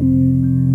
Música